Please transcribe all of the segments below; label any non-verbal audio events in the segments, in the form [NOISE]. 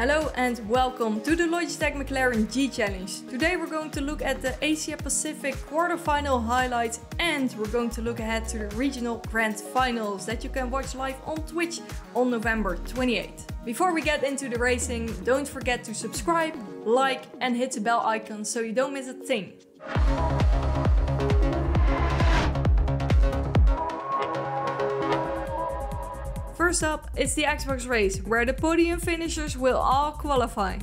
Hello and welcome to the Logitech McLaren G Challenge. Today we're going to look at the Asia Pacific quarterfinal highlights and we're going to look ahead to the regional grand finals that you can watch live on Twitch on November 28th. Before we get into the racing, don't forget to subscribe, like and hit the bell icon so you don't miss a thing. First up, it's the Xbox race, where the podium finishers will all qualify.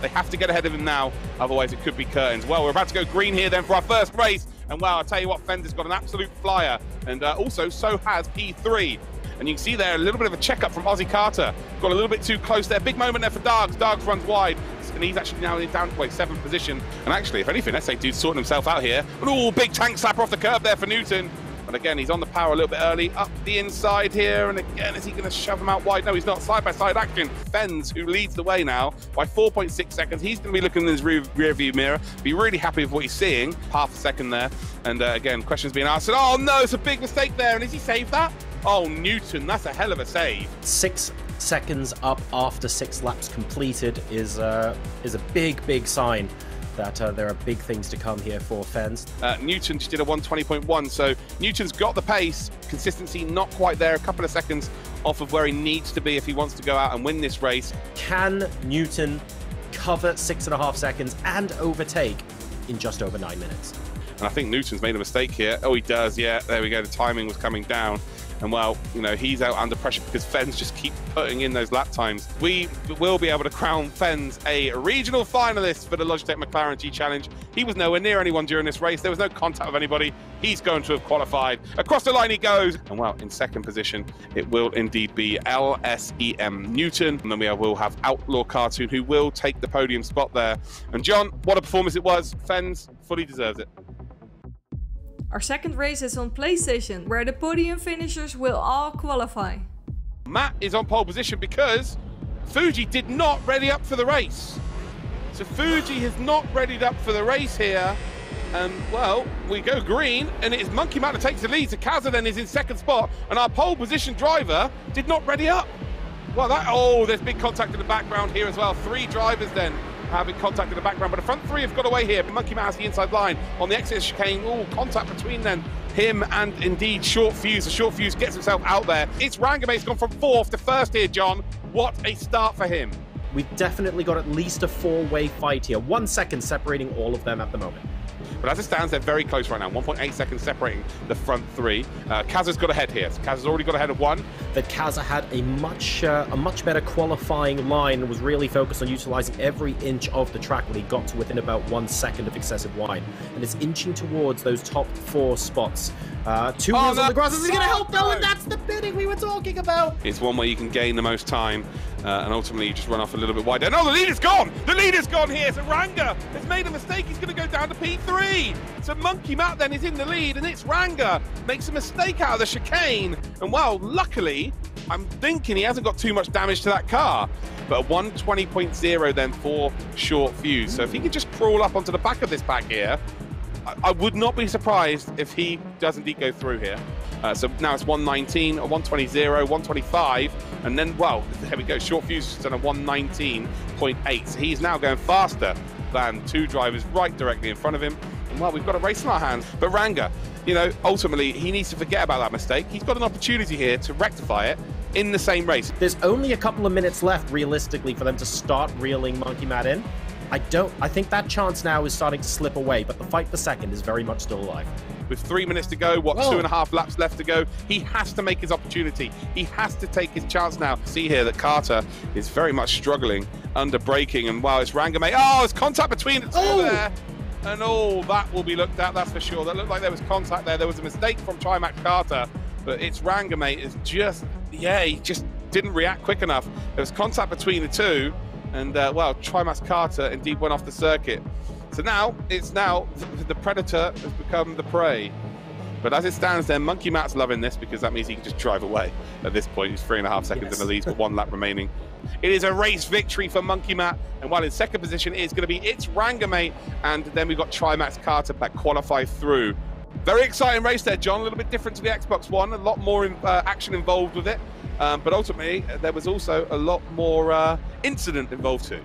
They have to get ahead of him now, otherwise it could be curtains. Well, we're about to go green here then for our first race. And wow, I'll tell you what, Fender's got an absolute flyer. And uh, also, so has P3. And you can see there a little bit of a checkup from Ozzy Carter. Got a little bit too close there. Big moment there for Dargs. Dargs runs wide. And he's actually now in down to a seventh position. And actually, if anything, SA2's sorting himself out here. But oh, big tank slapper off the curb there for Newton. And again, he's on the power a little bit early, up the inside here. And again, is he going to shove him out wide? No, he's not. Side by side action. Fens, who leads the way now by 4.6 seconds. He's going to be looking in his rear, rear view mirror, be really happy with what he's seeing. Half a second there. And uh, again, questions being asked. Oh, no, it's a big mistake there. And has he saved that? Oh, Newton, that's a hell of a save. Six seconds up after six laps completed is uh, is a big, big sign that uh, there are big things to come here for Fens. Uh, Newton just did a 120.1, so Newton's got the pace, consistency not quite there, a couple of seconds off of where he needs to be if he wants to go out and win this race. Can Newton cover six and a half seconds and overtake in just over nine minutes? And I think Newton's made a mistake here. Oh, he does, yeah, there we go, the timing was coming down. And well, you know, he's out under pressure because Fens just keep putting in those lap times. We will be able to crown Fens a regional finalist for the Logitech McLaren G Challenge. He was nowhere near anyone during this race. There was no contact with anybody. He's going to have qualified. Across the line he goes. And well, in second position, it will indeed be LSEM Newton. And then we will have Outlaw Cartoon, who will take the podium spot there. And John, what a performance it was. Fens fully deserves it. Our second race is on PlayStation, where the podium finishers will all qualify. Matt is on pole position because Fuji did not ready up for the race. So Fuji has not readied up for the race here. And well, we go green, and it is Monkey Matt that takes the lead. So Kaza then is in second spot, and our pole position driver did not ready up. Well, that oh, there's big contact in the background here as well. Three drivers then having contact in the background, but the front three have got away here. Monkey Matt has the inside line on the exit chicane. Oh, contact between them, him and indeed Short Fuse. The Short Fuse gets himself out there. It's Rangame's gone from fourth to first here, John. What a start for him. We've definitely got at least a four-way fight here. One second separating all of them at the moment. But as it stands, they're very close right now. 1.8 seconds separating the front three. Uh, Kaz's got ahead here. So Kaz has already got ahead of one. That Kaza had a much uh, a much better qualifying line and was really focused on utilizing every inch of the track when he got to within about one second of excessive wide. And it's inching towards those top four spots. Uh, two Oh, wheels no. on the grass. This is going to help though, and that's the bidding we were talking about. It's one where you can gain the most time uh, and ultimately you just run off a little bit wider. No, the leader's gone! The leader's gone here! So Ranga has made a mistake. He's going to go down to P3. So Monkey Matt then is in the lead and it's Ranga. Makes a mistake out of the chicane. And well, luckily, I'm thinking he hasn't got too much damage to that car. But 120.0 then for Short Fuse. So if he can just crawl up onto the back of this pack here, I- would not be surprised if he does indeed go through here. Uh, so now it's 119, 120, 125, and then, well, there we go. Short Fuse has done a 119.8. So he's now going faster than two drivers right directly in front of him. And well, we've got a race in our hands. But Ranga, you know, ultimately, he needs to forget about that mistake. He's got an opportunity here to rectify it in the same race. There's only a couple of minutes left, realistically, for them to start reeling Monkey Matt in. I don't. I think that chance now is starting to slip away, but the fight for second is very much still alive. with three minutes to go, what, Whoa. two and a half laps left to go. He has to make his opportunity. He has to take his chance now. See here that Carter is very much struggling under braking, and wow, it's Rangame. Oh, it's contact between the two Oh. there. And all that will be looked at, that's for sure. That looked like there was contact there. There was a mistake from Trimax Carter, but it's Rangame is just, yeah, he just didn't react quick enough. There was contact between the two, and uh, well, Trimax Carter indeed went off the circuit. So now it's now the, predator has become the prey. But as it stands there, Monkey Matt's loving this because that means he can just drive away at this point. He's three and a half seconds Yes. in the lead but one lap remaining. It is a race victory for Monkey Matt. And while in second position is going to be it's Rangamate. And then we've got Trimax Carter that qualify through. Very exciting race there, John. A little bit different to the Xbox One. A lot more in, uh, action involved with it. Um, but ultimately, there was also a lot more uh, incident involved too.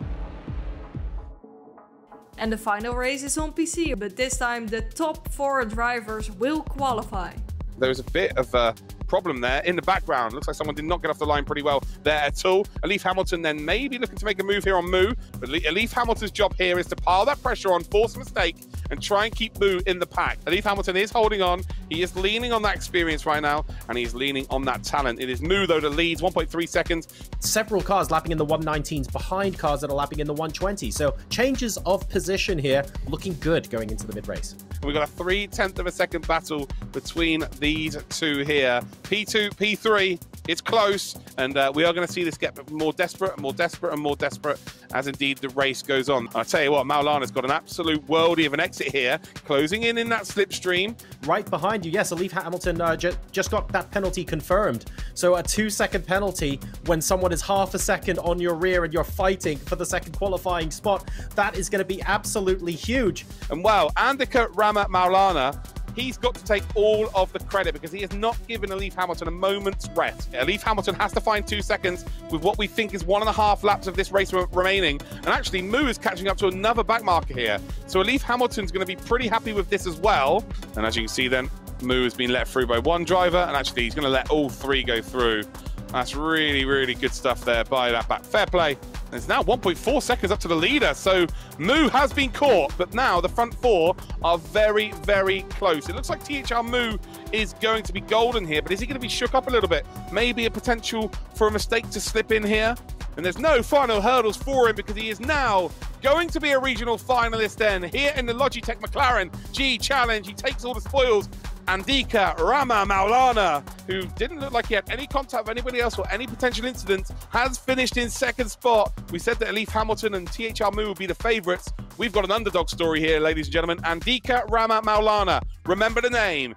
And the final race is on PC, but this time the top four drivers will qualify. There was a bit of a problem there in the background. Looks like someone did not get off the line pretty well there at all. Elif Hamilton then maybe looking to make a move here on Moo, but Elif Hamilton's job here is to pile that pressure on, force a mistake, and try and keep Moo in the pack. Elif Hamilton is holding on. He is leaning on that experience right now, and he's leaning on that talent. It is Moo, though, that leads 1.3 seconds. Several cars lapping in the 119s behind cars that are lapping in the 120. So changes of position here, looking good going into the mid race. We've got a three tenth of a second battle between these two here. P2, P3, it's close, and uh, we are going to see this get more desperate and more desperate and more desperate as indeed the race goes on. I tell you what, Maulana's got an absolute worldie of an exit here, closing in in that slipstream. Right behind you, yes, Elif Hamilton uh, ju just got that penalty confirmed. So a two-second penalty when someone is half a second on your rear and you're fighting for the second qualifying spot, that is going to be absolutely huge. And wow, Andika Rama Maulana he's got to take all of the credit because he has not given Elif Hamilton a moment's rest. Elif Hamilton has to find two seconds with what we think is one and a half laps of this race remaining. And actually, Moo is catching up to another back marker here. So Elif Hamilton's going to be pretty happy with this as well. And as you can see then, Moo has been let through by one driver, and actually he's going to let all three go through. That's really, really good stuff there by that back. Fair play. It's now 1.4 seconds up to the leader, so Moo has been caught, but now the front four are very, very close. It looks like THR Moo is going to be golden here, but is he going to be shook up a little bit? Maybe a potential for a mistake to slip in here? And there's no final hurdles for him because he is now going to be a regional finalist then here in the Logitech McLaren G Challenge. He takes all the spoils Andika Rama Maulana, who didn't look like he had any contact with anybody else or any potential incident, has finished in second spot. We said that Elif Hamilton and THR Moo would be the favourites. We've got an underdog story here, ladies and gentlemen. Andika Rama Maulana. Remember the name.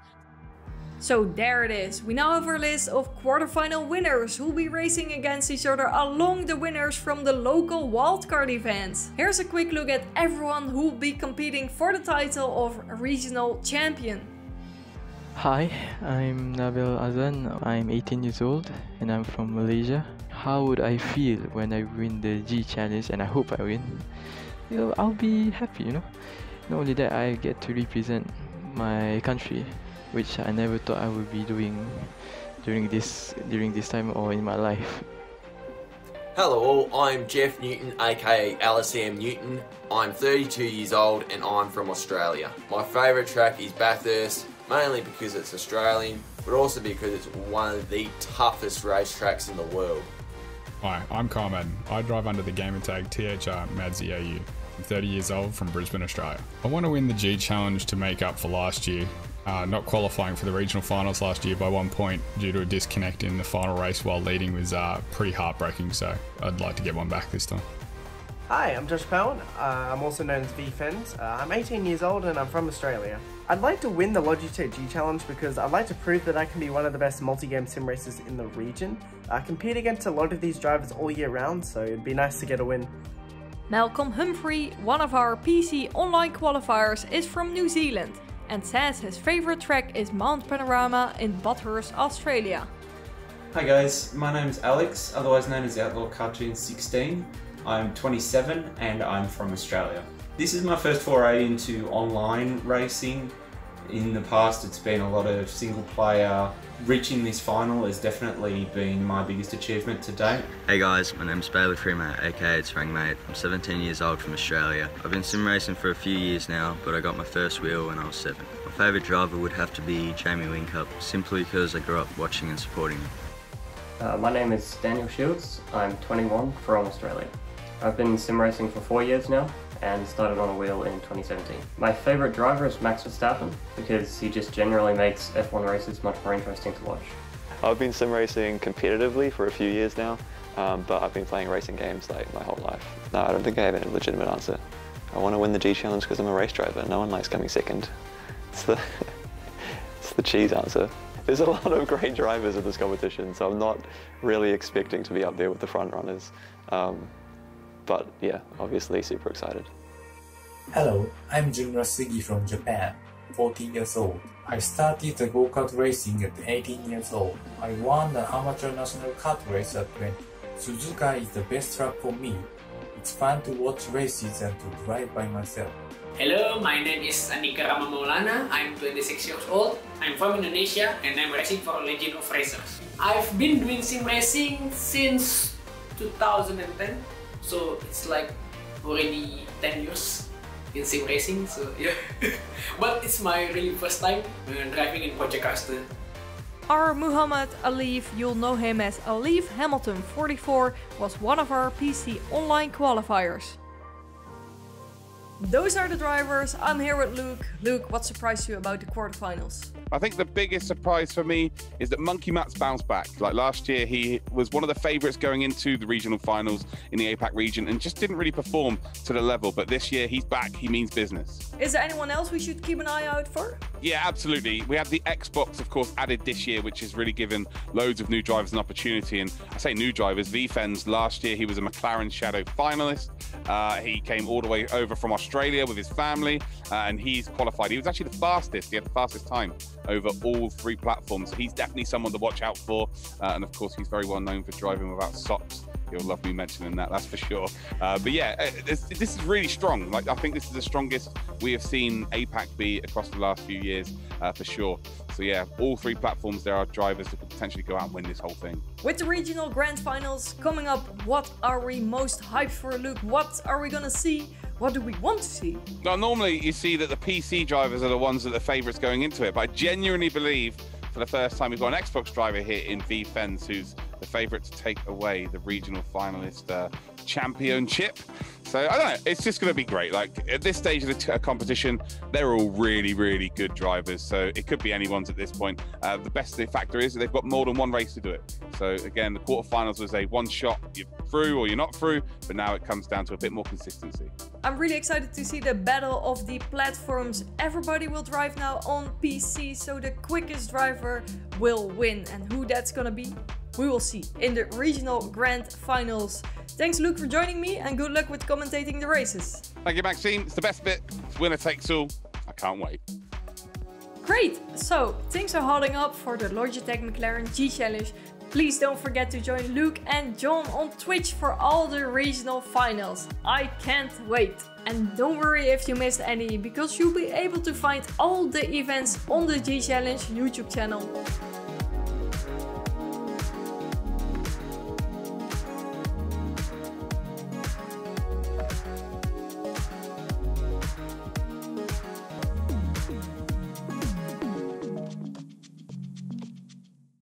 So there it is. We now have our list of quarterfinal winners who'll be racing against each other along the winners from the local wildcard events. Here's a quick look at everyone who'll be competing for the title of regional champion. Hi, I'm Nabil Azan. I'm 18 years old and I'm from Malaysia. How would I feel when I win the G Challenge and I hope I win? You know, I'll be happy, you know. Not only that, I get to represent my country, which I never thought I would be doing during this during this time or in my life. Hello all, I'm Jeff Newton, aka LSM Newton. I'm 32 years old and I'm from Australia. My favourite track is Bathurst mainly because it's Australian, but also because it's one of the toughest racetracks in the world. Hi, I'm Carmen. I drive under the gamer tag THR MadzEAU. I'm 30 years old from Brisbane, Australia. I want to win the G Challenge to make up for last year, uh, not qualifying for the regional finals last year by one point due to a disconnect in the final race while leading was uh, pretty heartbreaking, so I'd like to get one back this time. Hi, I'm Josh Cowan. Uh, I'm also known as VFens. Uh, I'm 18 years old and I'm from Australia. I'd like to win the Logitech G Challenge because I'd like to prove that I can be one of the best multi-game sim racers in the region. I compete against a lot of these drivers all year round, so it'd be nice to get a win. Malcolm Humphrey, one of our PC online qualifiers, is from New Zealand and says his favorite track is Mount Panorama in Bathurst, Australia. Hi guys, my name is Alex, otherwise known as Outlaw Cartoon 16. I'm 27 and I'm from Australia. This is my first foray into online racing. In the past it's been a lot of single player. Reaching this final has definitely been my biggest achievement to date. Hey guys, my name's Bailey Freeman, aka it's Rangmate. I'm 17 years old from Australia. I've been sim racing for a few years now, but I got my first wheel when I was 7. My favourite driver would have to be Jamie Whincup, simply because I grew up watching and supporting him. Uh, my name is Daniel Shields, I'm 21 from Australia. I've been sim racing for four years now and started on a wheel in 2017. My favourite driver is Max Verstappen because he just generally makes F1 races much more interesting to watch. I've been sim racing competitively for a few years now, um, but I've been playing racing games like my whole life. No, I don't think I have a legitimate answer. I want to win the G Challenge because I'm a race driver. No one likes coming second. It's the, [LAUGHS] it's the cheese answer. There's a lot of great drivers in this competition, so I'm not really expecting to be up there with the front runners. Um, but yeah, obviously super excited. Hello, I'm Jun Rasigi from Japan. 14 years old. I started the go-kart racing at 18 years old. I won the amateur national kart race at 20. Suzuka is the best track for me. It's fun to watch races and to drive by myself. Hello, my name is Andika Rama Maulana. I'm 26 years old. I'm from Indonesia and I'm racing for Legend of Racers. I've been doing sim racing since 2010, so it's like already 10 years in sim racing. So yeah, [LAUGHS] but it's my really first time uh, driving in Project CARS 2. Our Muhammad Alif, you'll know him as Alif Hamilton 44, was one of our PC online qualifiers. Those are the drivers. I'm here with Luke. Luke, what surprised you about the quarterfinals? I think the biggest surprise for me is that Monkey Matt's bounced back. Like last year, he was one of the favourites going into the regional finals in the APAC region and just didn't really perform to the level. But this year, he's back. He means business. Is there anyone else we should keep an eye out for? Yeah, absolutely. We have the Xbox, of course, added this year, which has really given loads of new drivers an opportunity. And I say new drivers, VFens last year, he was a McLaren Shadow finalist. Uh, he came all the way over from Australia with his family, uh, and he's qualified. He was actually the fastest. He had the fastest time over all three platforms. He's definitely someone to watch out for. Uh, and of course, he's very well known for driving without socks. You'll love me mentioning that, that's for sure. Uh, but yeah, uh, this, this, is really strong. Like I think this is the strongest we have seen APAC be across the last few years, uh, for sure. So yeah, all three platforms there are drivers that could potentially go out and win this whole thing. With the regional grand finals coming up, what are we most hyped for, Luke? What are we gonna see? What do we want to see? Now, normally you see that the PC drivers are the ones that are the favourites going into it, but I genuinely believe for the first time we've got an Xbox driver here in VFens who's the favourite to take away the regional finalist uh, championship. So I don't know. It's just going to be great. Like at this stage of the t- uh, competition, they're all really, really good drivers. So it could be anyone's at this point. Uh, the best factor is they've got more than one race to do it. So again, the quarterfinals was a one shot. You're through or you're not through, but now it comes down to a bit more consistency. I'm really excited to see the battle of the platforms. Everybody will drive now on PC, so the quickest driver will win. And who that's gonna be, we will see in the regional grand finals. Thanks, Luke, for joining me, and good luck with commentating the races. Thank you, Maxime. It's the best bit. It's winner takes all. I can't wait. Great! So, things are holding up for the Logitech McLaren G Challenge. Please don't forget to join Luke and John on Twitch for all the regional finals. I can't wait! And don't worry if you missed any, because you'll be able to find all the events on the G Challenge YouTube channel.